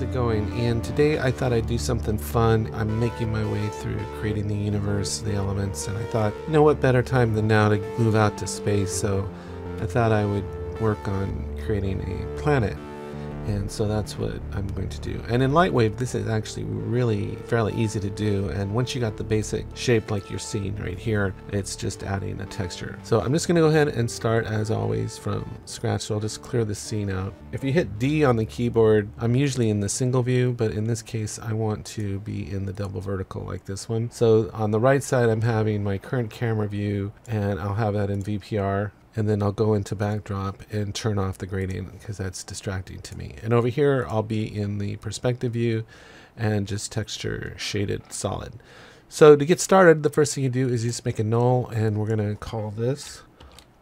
how's it going? And today I thought I'd do something fun. I'm making my way through creating the universe, the elements, and I thought, you know what better time than now to move out to space, so I thought I would work on creating a planet and so that's what I'm going to do. And in Lightwave, this is actually really fairly easy to do. And once you got the basic shape like you're seeing right here, it's just adding a texture. So I'm just going to go ahead and start as always from scratch. So I'll just clear the scene out. If you hit D on the keyboard, I'm usually in the single view, but in this case, I want to be in the double vertical like this one. So on the right side, I'm having my current camera view and I'll have that in VPR and then I'll go into backdrop and turn off the gradient because that's distracting to me. And over here, I'll be in the perspective view and just texture shaded solid. So to get started, the first thing you do is you just make a null and we're going to call this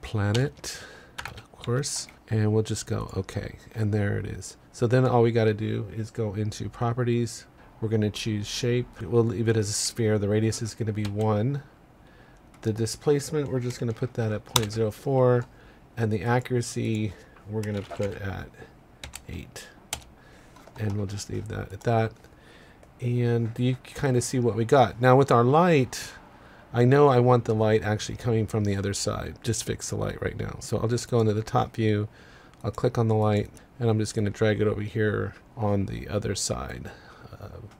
planet, of course, and we'll just go okay. And there it is. So then all we got to do is go into properties. We're going to choose shape. We'll leave it as a sphere. The radius is going to be one. The displacement, we're just going to put that at 0.04. And the accuracy, we're going to put at 8. And we'll just leave that at that. And you kind of see what we got. Now with our light, I know I want the light actually coming from the other side. Just fix the light right now. So I'll just go into the top view. I'll click on the light. And I'm just going to drag it over here on the other side of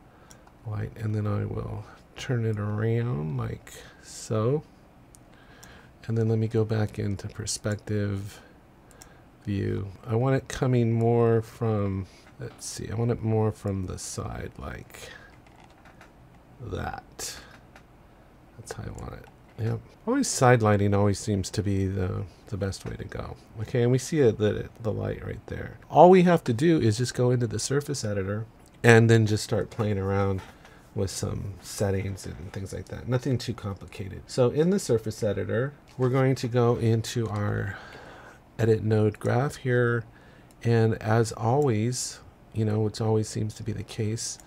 light. And then I will turn it around like so. And then let me go back into perspective view. I want it coming more from, let's see, I want it more from the side like that. That's how I want it. Yep. Always side lighting always seems to be the, the best way to go. Okay, and we see it, the, the light right there. All we have to do is just go into the surface editor and then just start playing around with some settings and things like that. Nothing too complicated. So in the surface editor, we're going to go into our edit node graph here. And as always, you know, which always seems to be the case,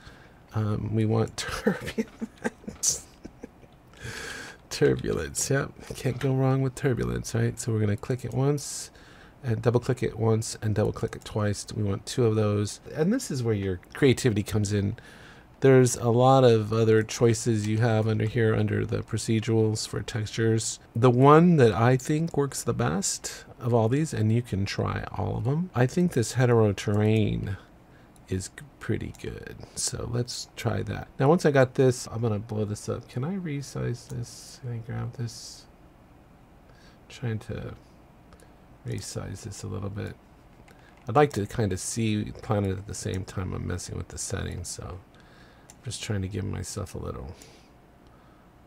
um, we want turbulence. turbulence, yep. Can't go wrong with turbulence, right? So we're going to click it once and double click it once and double click it twice. We want two of those. And this is where your creativity comes in there's a lot of other choices you have under here under the procedurals for textures. The one that I think works the best of all these, and you can try all of them, I think this hetero terrain is pretty good. So let's try that. Now once I got this, I'm going to blow this up. Can I resize this? Can I grab this? I'm trying to resize this a little bit. I'd like to kind of see planet at the same time I'm messing with the settings, so just trying to give myself a little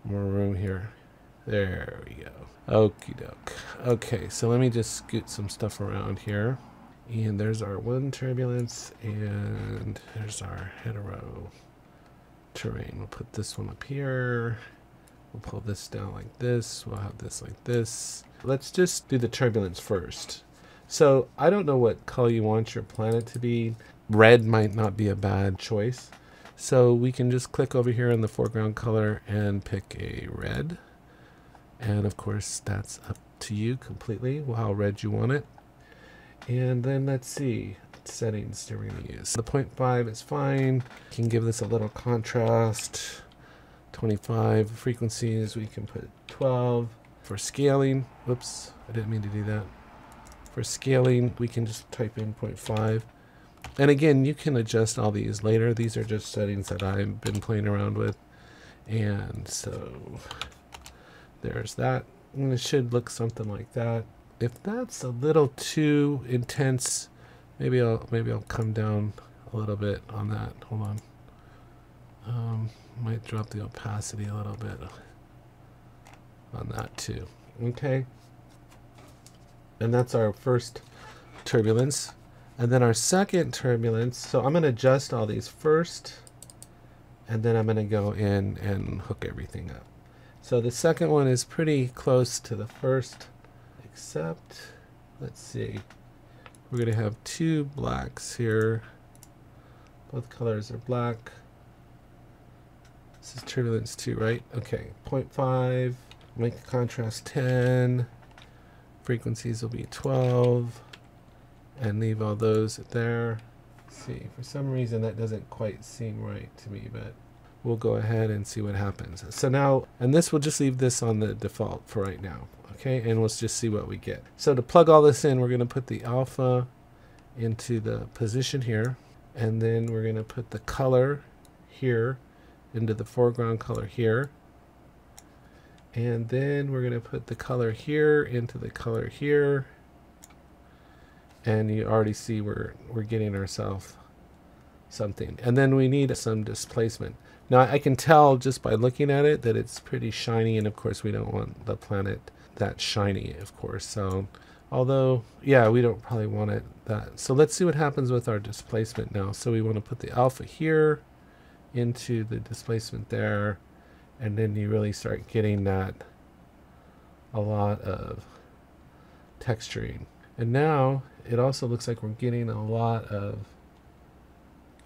more room here. There we go. Okie doke. Okay, so let me just scoot some stuff around here. And there's our one turbulence, and there's our hetero terrain. We'll put this one up here. We'll pull this down like this. We'll have this like this. Let's just do the turbulence first. So I don't know what color you want your planet to be. Red might not be a bad choice. So we can just click over here in the foreground color and pick a red. And of course, that's up to you completely, how red you want it. And then let's see, settings we're going to use. The 0.5 is fine. Can give this a little contrast. 25 frequencies, we can put 12. For scaling, whoops, I didn't mean to do that. For scaling, we can just type in 0.5. And again, you can adjust all these later. These are just settings that I've been playing around with. And so there's that. And it should look something like that. If that's a little too intense, maybe I'll maybe I'll come down a little bit on that. Hold on. Um, might drop the opacity a little bit on that too. Okay. And that's our first turbulence. And then our second turbulence, so I'm going to adjust all these first, and then I'm going to go in and hook everything up. So the second one is pretty close to the first, except, let's see, we're going to have two blacks here. Both colors are black. This is turbulence 2, right? Okay, 0.5, make contrast 10, frequencies will be 12 and leave all those there. see, for some reason that doesn't quite seem right to me, but we'll go ahead and see what happens. So now, and this, we'll just leave this on the default for right now. Okay, and let's just see what we get. So to plug all this in, we're going to put the alpha into the position here, and then we're going to put the color here into the foreground color here. And then we're going to put the color here into the color here. And you already see we're, we're getting ourselves something. And then we need some displacement. Now I can tell just by looking at it that it's pretty shiny and of course we don't want the planet that shiny of course. So although yeah we don't probably want it that. So let's see what happens with our displacement now. So we want to put the alpha here into the displacement there and then you really start getting that a lot of texturing. And now it also looks like we're getting a lot of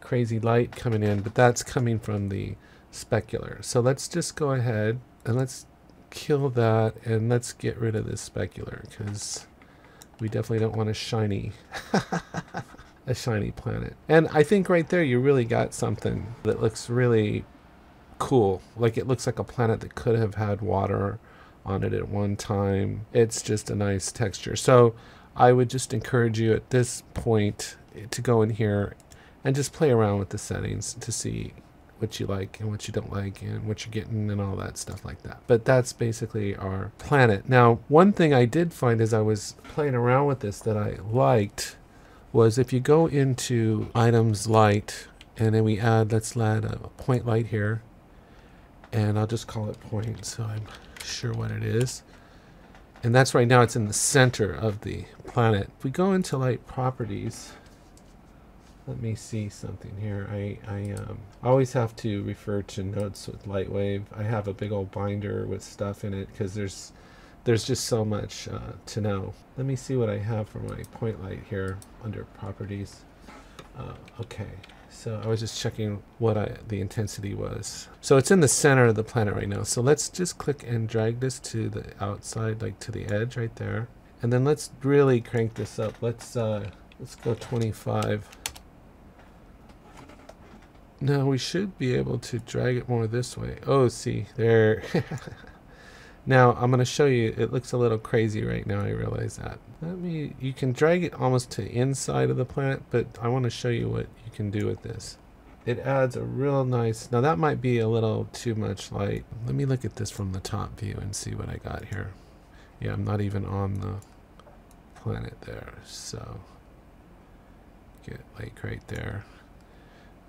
crazy light coming in, but that's coming from the specular. So let's just go ahead and let's kill that and let's get rid of this specular because we definitely don't want a shiny a shiny planet. And I think right there you really got something that looks really cool. Like it looks like a planet that could have had water on it at one time. It's just a nice texture. So I would just encourage you at this point to go in here and just play around with the settings to see what you like and what you don't like and what you're getting and all that stuff like that. But that's basically our planet. Now, one thing I did find as I was playing around with this that I liked was if you go into items light and then we add, let's add a point light here and I'll just call it point so I'm sure what it is. And that's right now it's in the center of the planet. If we go into light properties, let me see something here. I, I um, always have to refer to notes with Lightwave. I have a big old binder with stuff in it because there's there's just so much uh, to know. Let me see what I have for my point light here under properties. Uh, okay, so I was just checking what I, the intensity was. So it's in the center of the planet right now. So let's just click and drag this to the outside, like to the edge right there. And then let's really crank this up. Let's uh, let's go 25. Now we should be able to drag it more this way. Oh, see, there. now I'm going to show you, it looks a little crazy right now, I realize that. Let me, you can drag it almost to inside of the planet, but I want to show you what you can do with this. It adds a real nice, now that might be a little too much light. Let me look at this from the top view and see what I got here. Yeah, I'm not even on the planet there, so get like right there.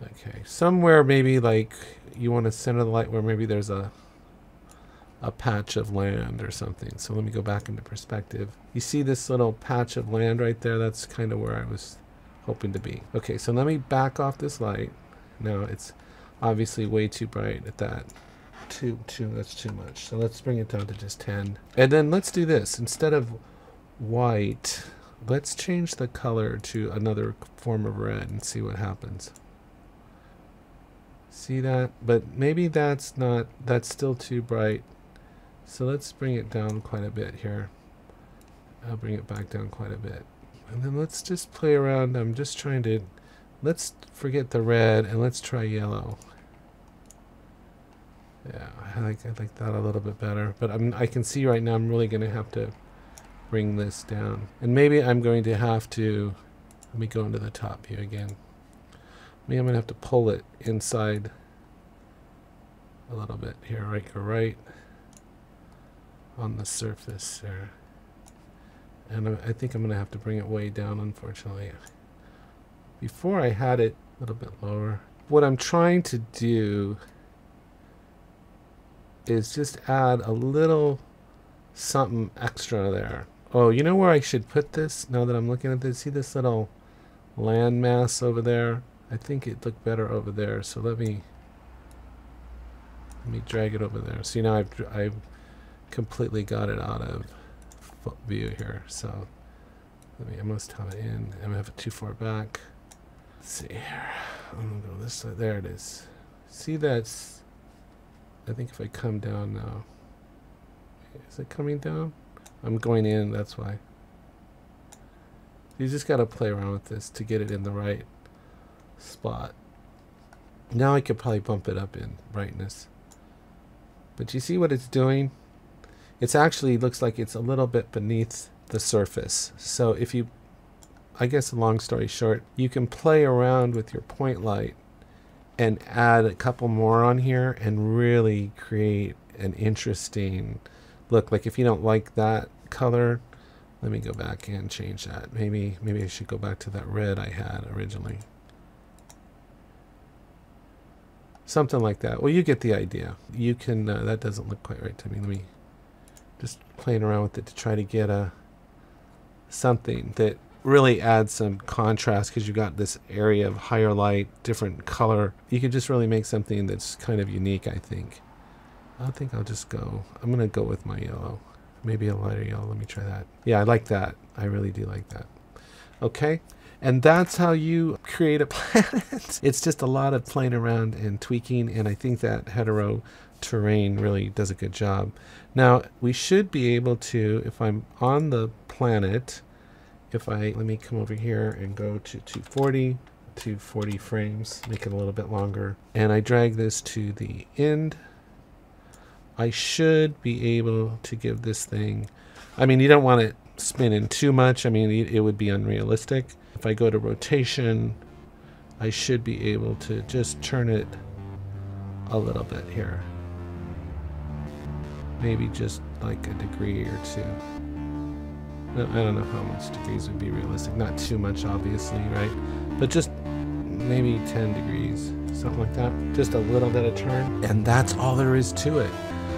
Okay, somewhere maybe like you want to center the light where maybe there's a a patch of land or something. So let me go back into perspective. You see this little patch of land right there? That's kind of where I was hoping to be. Okay, so let me back off this light. Now it's obviously way too bright at that. Too, too, that's too much. So let's bring it down to just 10. And then let's do this. Instead of white, let's change the color to another form of red and see what happens. See that? But maybe that's not, that's still too bright. So let's bring it down quite a bit here. I'll bring it back down quite a bit. And then let's just play around. I'm just trying to, let's forget the red and let's try yellow. Yeah, I like, I like that a little bit better. But I'm, I can see right now I'm really going to have to bring this down. And maybe I'm going to have to, let me go into the top view again. Maybe I'm going to have to pull it inside a little bit here, right, go right on the surface there. And I think I'm going to have to bring it way down, unfortunately. Before I had it a little bit lower. What I'm trying to do is just add a little something extra there. Oh, you know where I should put this now that I'm looking at this? See this little landmass over there? I think it looked better over there. So let me let me drag it over there. See now I've I've completely got it out of view here. So let me I must have it in. I'm gonna have it too far back. Let's see here. I'm gonna go this side. There it is. See that's I think if I come down now. Is it coming down? I'm going in, that's why. You just gotta play around with this to get it in the right spot. Now I could probably bump it up in brightness. But you see what it's doing? It's actually looks like it's a little bit beneath the surface. So if you, I guess long story short, you can play around with your point light and add a couple more on here and really create an interesting look. Like if you don't like that color, let me go back and change that. Maybe maybe I should go back to that red I had originally. Something like that. Well, you get the idea. You can, uh, that doesn't look quite right to me. Let me just playing around with it to try to get a something that really adds some contrast because you got this area of higher light, different color. You could just really make something that's kind of unique, I think. I think I'll just go, I'm going to go with my yellow. Maybe a lighter yellow. Let me try that. Yeah, I like that. I really do like that. Okay. And that's how you create a planet. it's just a lot of playing around and tweaking. And I think that hetero terrain really does a good job. Now, we should be able to, if I'm on the planet, if I, let me come over here and go to 240, 240 frames, make it a little bit longer. And I drag this to the end I should be able to give this thing, I mean, you don't want it spinning too much. I mean, it, it would be unrealistic. If I go to rotation, I should be able to just turn it a little bit here. Maybe just like a degree or two. I don't know how much degrees would be realistic. Not too much, obviously, right? But just maybe 10 degrees, something like that. Just a little bit of turn. And that's all there is to it.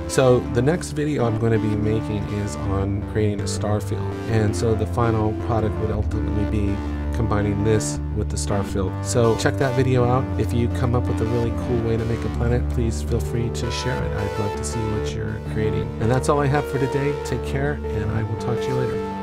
So the next video I'm going to be making is on creating a star field. And so the final product would ultimately be combining this with the star field. So check that video out. If you come up with a really cool way to make a planet, please feel free to share it. I'd love to see what you're creating. And that's all I have for today. Take care, and I will talk to you later.